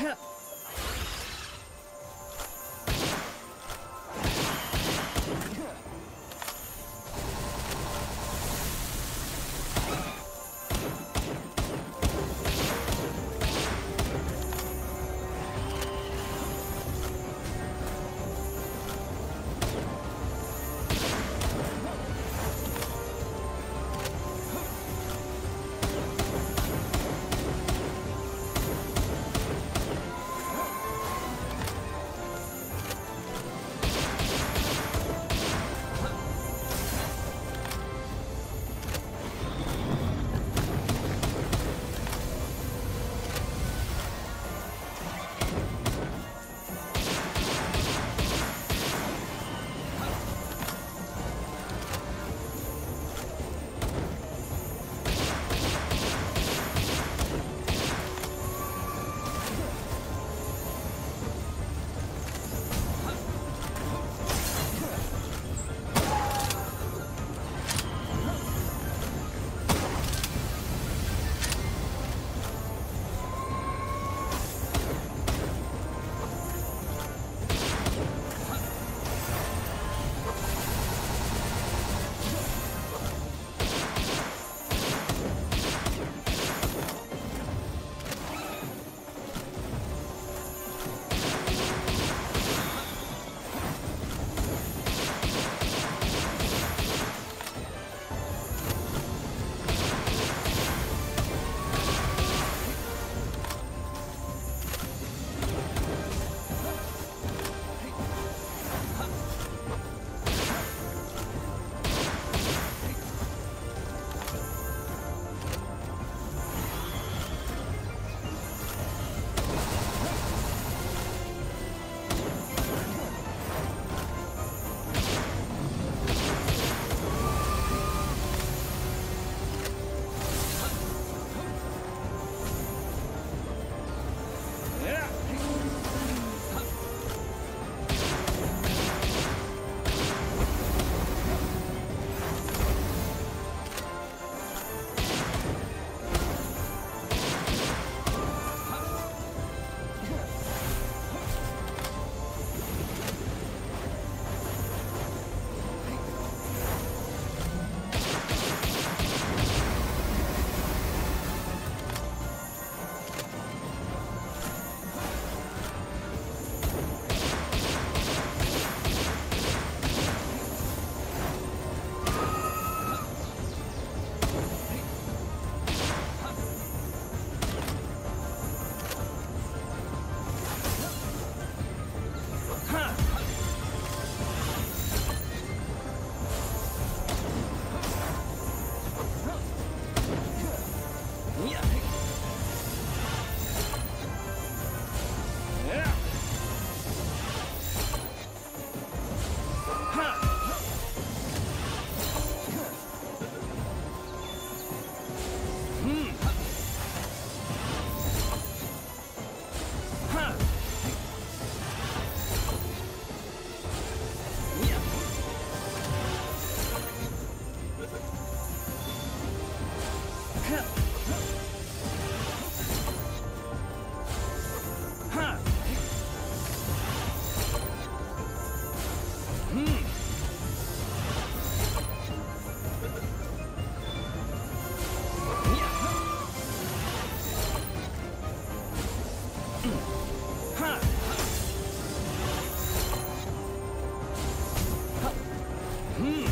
Huh. Hmm.